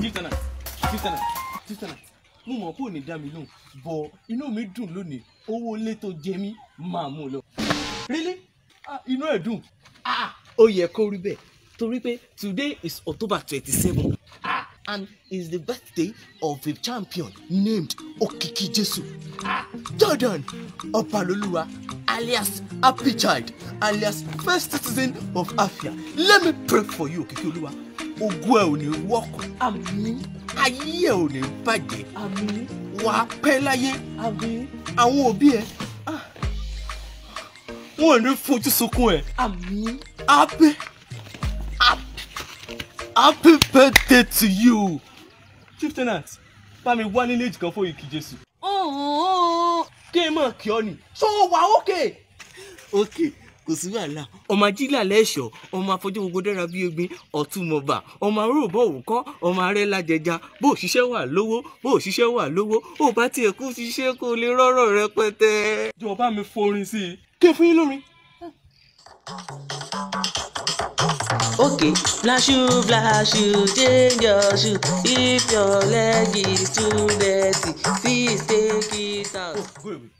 chief tenant chief tenant chief tenant mo mọ̀ pé ò ní dá mi lóhùn bọ̀ inú mi dùn lónìí. Owó ilé tó jẹ mí máa mú lọ. really? Ah, inú ẹ̀ dùn. Ah, ó yẹ kó rí bẹ́ẹ̀. Torí pé today is october twenty-seven. Ah, and is the birthday of a champion named okiki jesu. Jordan ọbalolúwa alias happy child alias first citizen of afia. Let me pray for you okiki olúwa ogún ẹ ò ní wọ́kọ̀. Àmín. Ayé ẹ ò ní bàjẹ́. Àmín. Wà á pẹ́ láyé. Àmín. Àwọn òbí ẹ ah, wọn ò ní fojú sunkún ẹ. Àmín. Happy happy birthday to you. Chief tenant bá mi wá nílé ìjìkan fún ìkí jésù. kí n mọ̀ kí ọ ni. Ṣó wà ókè. ókè kò sí wàhálà ọmọ ajílẹ̀ lẹ́ṣọ̀ ọmọ afọjú gbogbo dára bíi egbin ọ̀túnmọ̀bà ọmọ arúgbó òwúkọ́ ọmọ arẹ́ lájẹja bó òṣìṣẹ́ wà lówó bó òṣìṣẹ́ wà lówó ó bá tiẹ̀ kú ṣiṣẹ́ kó lè rọ́rọ̀ rẹpẹtẹ. jọ̀wọ́ bá mi forin sí i n fún yín lórin. Okay, flash you, flash you, change your shoe. If your leg is too dirty, please take it out. Oh, go away.